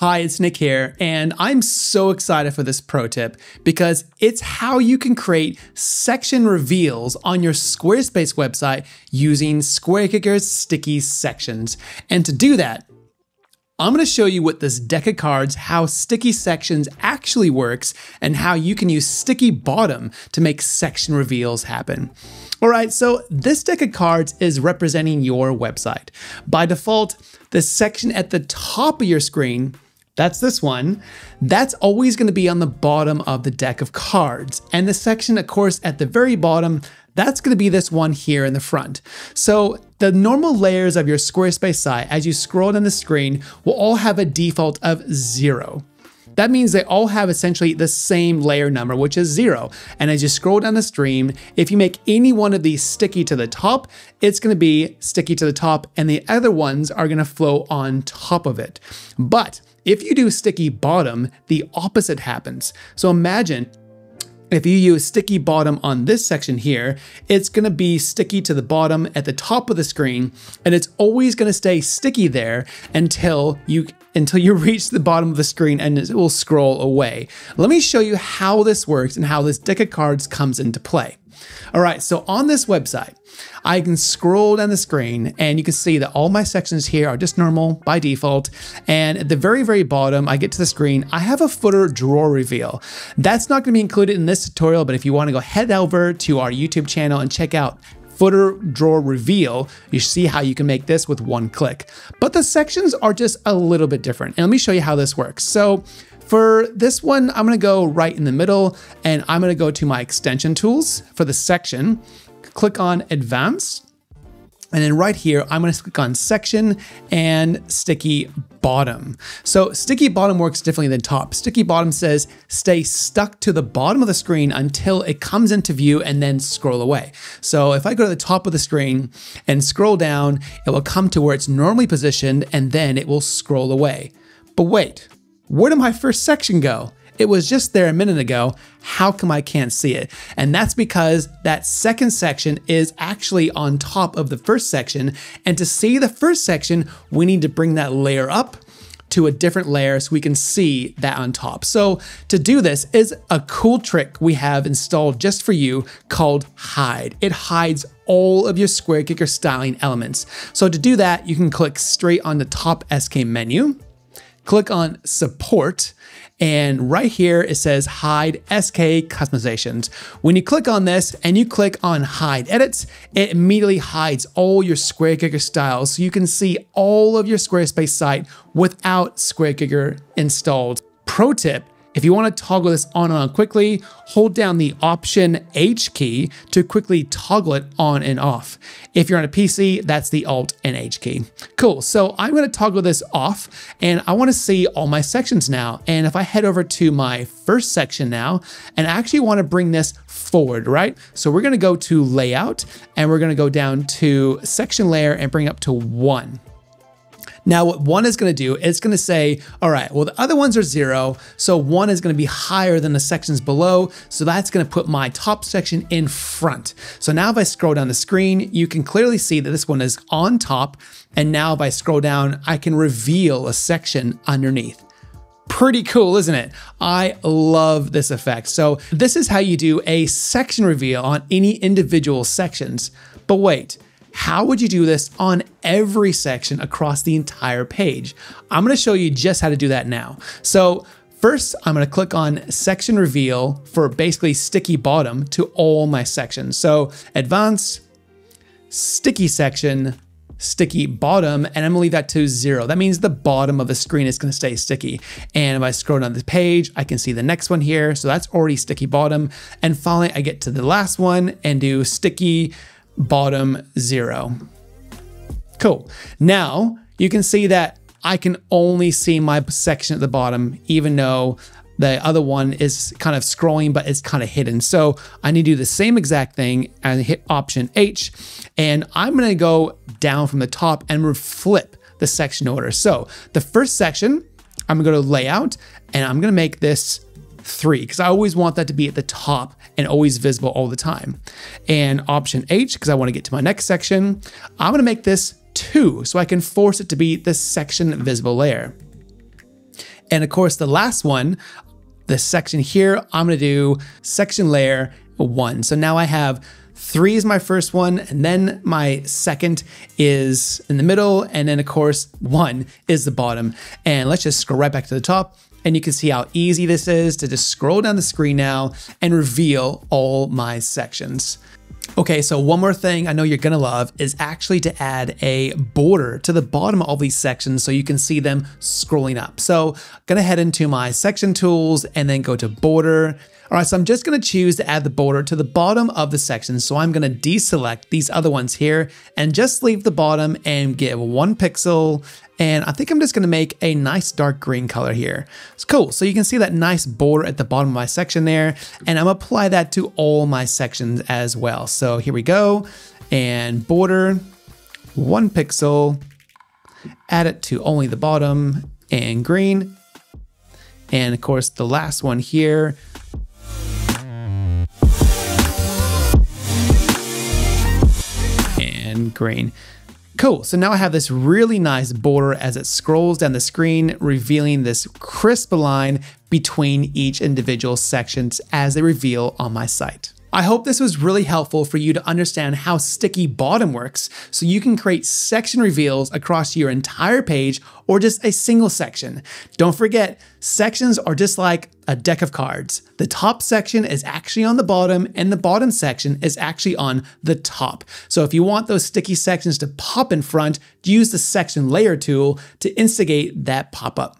Hi, it's Nick here, and I'm so excited for this pro tip because it's how you can create section reveals on your Squarespace website using SquareKicker's sticky sections. And to do that, I'm going to show you with this deck of cards how sticky sections actually works and how you can use sticky bottom to make section reveals happen. All right, so this deck of cards is representing your website. By default, the section at the top of your screen that's this one. That's always going to be on the bottom of the deck of cards. And the section, of course, at the very bottom, that's going to be this one here in the front. So the normal layers of your Squarespace site, as you scroll down the screen, will all have a default of zero. That means they all have essentially the same layer number, which is zero. And as you scroll down the stream, if you make any one of these sticky to the top, it's gonna be sticky to the top and the other ones are gonna flow on top of it. But if you do sticky bottom, the opposite happens. So imagine if you use sticky bottom on this section here, it's gonna be sticky to the bottom at the top of the screen, and it's always gonna stay sticky there until you until you reach the bottom of the screen and it will scroll away. Let me show you how this works and how this deck of cards comes into play. All right, so on this website, I can scroll down the screen and you can see that all my sections here are just normal by default. And at the very, very bottom, I get to the screen, I have a footer drawer reveal. That's not gonna be included in this tutorial, but if you wanna go head over to our YouTube channel and check out footer drawer reveal, you see how you can make this with one click. But the sections are just a little bit different. And let me show you how this works. So for this one, I'm gonna go right in the middle and I'm gonna go to my extension tools for the section, click on advanced, and then right here, I'm gonna click on section and sticky bottom. So sticky bottom works differently than top. Sticky bottom says stay stuck to the bottom of the screen until it comes into view and then scroll away. So if I go to the top of the screen and scroll down, it will come to where it's normally positioned and then it will scroll away. But wait, where did my first section go? It was just there a minute ago. How come I can't see it? And that's because that second section is actually on top of the first section. And to see the first section, we need to bring that layer up to a different layer so we can see that on top. So to do this is a cool trick we have installed just for you called Hide. It hides all of your SquareKicker styling elements. So to do that, you can click straight on the top SK menu click on support and right here it says hide SK customizations. When you click on this and you click on hide edits, it immediately hides all your SquareKicker styles so you can see all of your Squarespace site without SquareKicker installed. Pro tip, if you want to toggle this on and on quickly, hold down the Option H key to quickly toggle it on and off. If you're on a PC, that's the Alt and H key. Cool, so I'm going to toggle this off and I want to see all my sections now. And if I head over to my first section now, and I actually want to bring this forward, right? So we're going to go to Layout and we're going to go down to Section Layer and bring up to one. Now, what one is going to do, it's going to say, all right, well, the other ones are zero. So one is going to be higher than the sections below. So that's going to put my top section in front. So now if I scroll down the screen, you can clearly see that this one is on top. And now if I scroll down, I can reveal a section underneath. Pretty cool, isn't it? I love this effect. So this is how you do a section reveal on any individual sections. But wait, how would you do this on every section across the entire page? I'm gonna show you just how to do that now. So First, I'm going to click on section reveal for basically sticky bottom to all my sections. So advanced, sticky section, sticky bottom, and I'm gonna leave that to zero. That means the bottom of the screen is gonna stay sticky. And if I scroll down the page, I can see the next one here. So that's already sticky bottom. And finally, I get to the last one and do sticky bottom zero. Cool. Now you can see that I can only see my section at the bottom, even though the other one is kind of scrolling, but it's kind of hidden. So I need to do the same exact thing and hit Option H. And I'm going to go down from the top and flip the section order. So the first section, I'm going to go to Layout and I'm going to make this three because I always want that to be at the top and always visible all the time. And option H, because I want to get to my next section, I'm going to make this two so I can force it to be the section visible layer. And of course, the last one, the section here, I'm gonna do section layer one. So now I have three is my first one, and then my second is in the middle, and then of course, one is the bottom. And let's just scroll right back to the top. And you can see how easy this is to just scroll down the screen now and reveal all my sections. Okay, so one more thing I know you're gonna love is actually to add a border to the bottom of these sections so you can see them scrolling up. So I'm gonna head into my section tools and then go to border. All right, so I'm just gonna choose to add the border to the bottom of the section. So I'm gonna deselect these other ones here and just leave the bottom and give one pixel and I think I'm just gonna make a nice dark green color here. It's cool. So you can see that nice border at the bottom of my section there, and I'm gonna apply that to all my sections as well. So here we go, and border, one pixel, add it to only the bottom, and green. And of course, the last one here, and green. Cool, so now I have this really nice border as it scrolls down the screen, revealing this crisp line between each individual sections as they reveal on my site. I hope this was really helpful for you to understand how Sticky Bottom works so you can create section reveals across your entire page or just a single section. Don't forget, sections are just like a deck of cards. The top section is actually on the bottom and the bottom section is actually on the top. So if you want those sticky sections to pop in front, use the section layer tool to instigate that pop up.